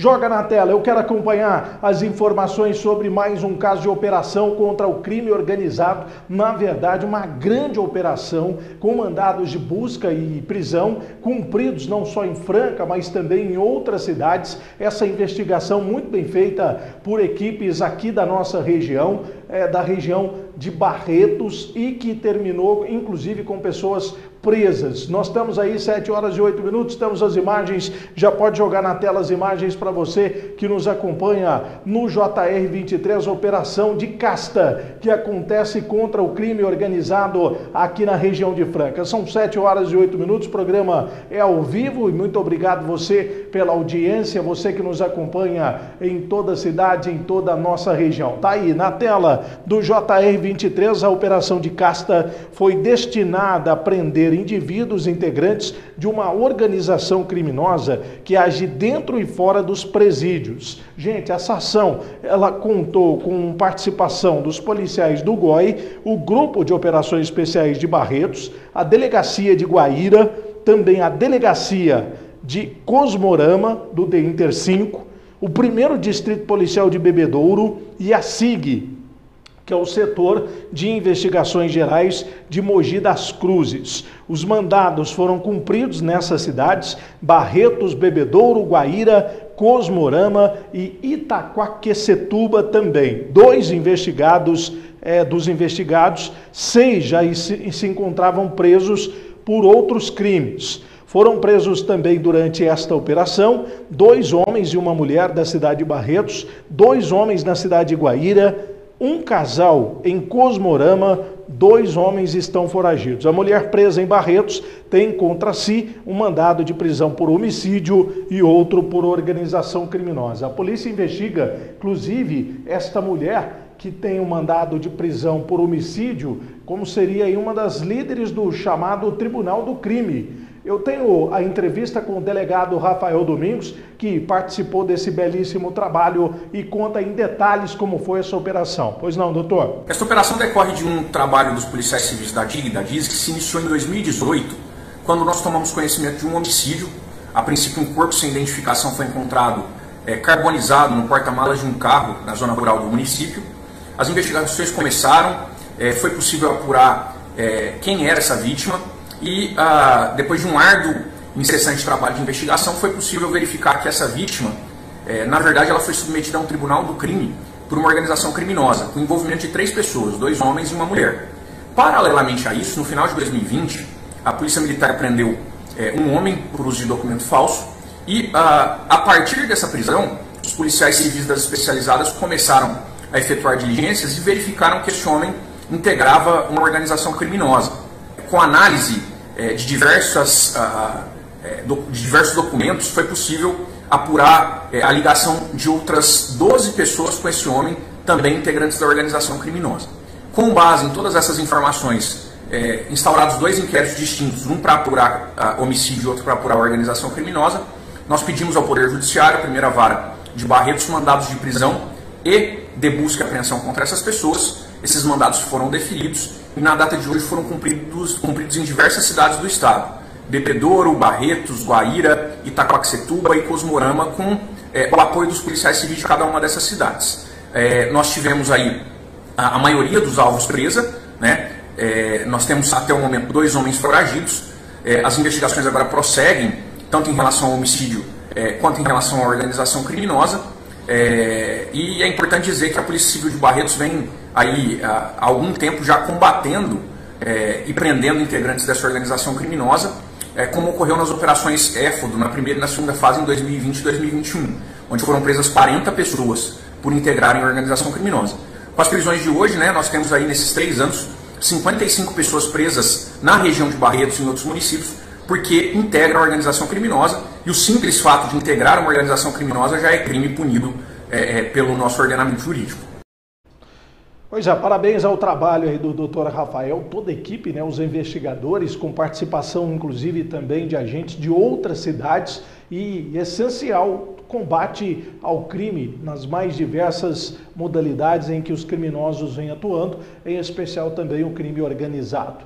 Joga na tela, eu quero acompanhar as informações sobre mais um caso de operação contra o crime organizado. Na verdade, uma grande operação com mandados de busca e prisão cumpridos não só em Franca, mas também em outras cidades. Essa investigação muito bem feita por equipes aqui da nossa região, é, da região de Barretos e que terminou inclusive com pessoas presas. Nós estamos aí 7 horas e 8 minutos, temos as imagens, já pode jogar na tela as imagens para você que nos acompanha no JR 23, operação de casta que acontece contra o crime organizado aqui na região de Franca. São 7 horas e 8 minutos, o programa é ao vivo e muito obrigado você pela audiência, você que nos acompanha em toda a cidade, em toda a nossa região. Tá aí na tela do JR 23, a operação de casta foi destinada a prender indivíduos integrantes de uma organização criminosa que age dentro e fora dos presídios. Gente, essa ação, ela contou com participação dos policiais do GOI, o Grupo de Operações Especiais de Barretos, a Delegacia de Guaíra, também a Delegacia de Cosmorama, do The Inter 5, o primeiro Distrito Policial de Bebedouro e a SIG, que é o setor de investigações gerais de Mogi das Cruzes. Os mandados foram cumpridos nessas cidades: Barretos, Bebedouro, Guaíra, Cosmorama e Itaquaquecetuba também. Dois investigados, é, dos investigados, seis já se, se encontravam presos por outros crimes. Foram presos também durante esta operação dois homens e uma mulher da cidade de Barretos, dois homens na cidade de Guaíra, um casal em Cosmorama, dois homens estão foragidos. A mulher presa em Barretos tem contra si um mandado de prisão por homicídio e outro por organização criminosa. A polícia investiga, inclusive, esta mulher que tem um mandado de prisão por homicídio, como seria uma das líderes do chamado Tribunal do Crime. Eu tenho a entrevista com o delegado Rafael Domingos, que participou desse belíssimo trabalho e conta em detalhes como foi essa operação. Pois não, doutor? Essa operação decorre de um trabalho dos policiais civis da DIG e da DIS que se iniciou em 2018, quando nós tomamos conhecimento de um homicídio. A princípio, um corpo sem identificação foi encontrado é, carbonizado no porta-malas de um carro na zona rural do município. As investigações começaram, é, foi possível apurar é, quem era essa vítima e ah, depois de um árduo incessante trabalho de investigação, foi possível verificar que essa vítima, eh, na verdade, ela foi submetida a um tribunal do crime por uma organização criminosa, com envolvimento de três pessoas, dois homens e uma mulher. Paralelamente a isso, no final de 2020, a Polícia Militar prendeu eh, um homem por uso de documento falso e, ah, a partir dessa prisão, os policiais civis das especializadas começaram a efetuar diligências e verificaram que esse homem integrava uma organização criminosa. Com análise é, de, diversas, uh, de diversos documentos, foi possível apurar é, a ligação de outras 12 pessoas com esse homem, também integrantes da organização criminosa. Com base em todas essas informações, é, instaurados dois inquéritos distintos, um para apurar uh, homicídio e outro para apurar organização criminosa, nós pedimos ao Poder Judiciário, a primeira vara de Barretos, mandados de prisão e de busca e apreensão contra essas pessoas. Esses mandados foram definidos e na data de hoje foram cumpridos, cumpridos em diversas cidades do estado. Bebedouro, Barretos, Guaíra, Itacoaxetuba e Cosmorama, com é, o apoio dos policiais civis de cada uma dessas cidades. É, nós tivemos aí a, a, maioria dos alvos presa, né? É, nós temos até o momento dois homens foragidos. É, as investigações agora prosseguem, tanto em relação ao homicídio é, quanto em relação à organização criminosa. É, e é importante dizer que a Polícia Civil de Barretos vem aí há algum tempo já combatendo é, e prendendo integrantes dessa organização criminosa, é, como ocorreu nas operações EFODO, na primeira e na segunda fase em 2020 e 2021, onde foram presas 40 pessoas por integrarem organização criminosa. Com as prisões de hoje, né, nós temos aí nesses três anos 55 pessoas presas na região de Barretos e em outros municípios, porque integram a organização criminosa, e o simples fato de integrar uma organização criminosa já é crime punido é, é, pelo nosso ordenamento jurídico. Pois é, parabéns ao trabalho aí do doutor Rafael, toda a equipe, né, os investigadores, com participação inclusive também de agentes de outras cidades e essencial combate ao crime nas mais diversas modalidades em que os criminosos vêm atuando, em especial também o crime organizado.